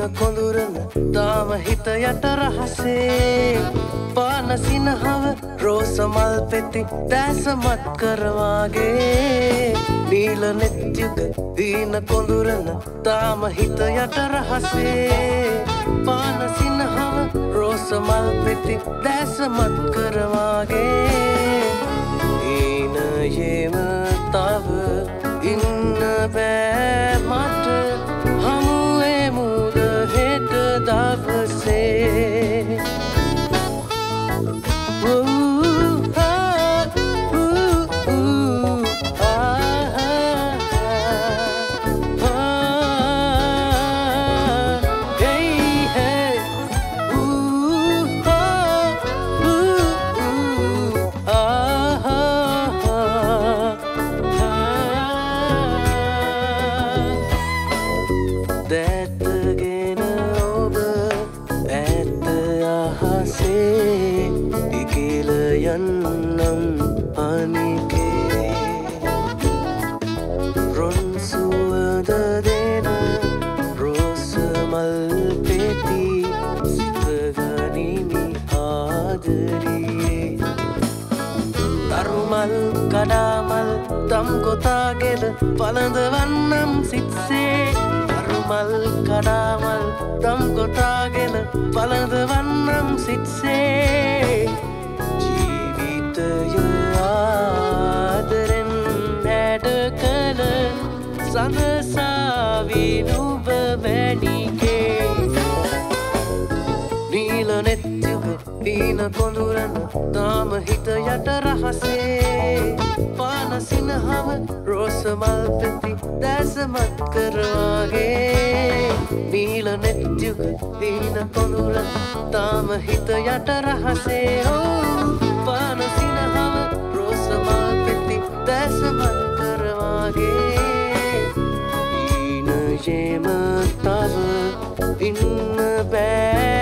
දීන කොඳුරන තාම හිත යට රහසේ. පාන සිනහව රෝසමල් පෙති දැසමත් කරවාගේ. නීල නෙත්යුග දීන කොඳුරන තාම හිත යට රහසේ. පාන සිනහව රෝසමල් පෙති දැසමත් කරවාගේ. දැත්තගෙන ඔබ ඇත්ත අහසේ ඉකිල යන්නම් අනිකේ. රොන්සුවද දෙන රෝසමල් පෙති සිතගනිමි ආදරියේ තරුමල් කඩාමල් තම්කොතාගෙල පළඳවන්නම් සිත්සේ කඩාමල් තම්කොතාගෙල පළඳවන්නම් සිත්සේ. ජීවිතය ආදරෙන් හැඩ කළ සඳසාවිනුබ වැනිගේ දීන කොඳුරන තාම හිත යට රහසේ. පාන සිනහව රෝසමල් පෙති දැසමත් කරවාගේ. නීල නෙත්යුග දීන කොඳුරන තාම හිත යට රහසේ. හෝ පාන සිනහව රෝසමල් පෙති දැසමත් කරවාගේ. ඊනජේම තව ඉන්න බෑ. මට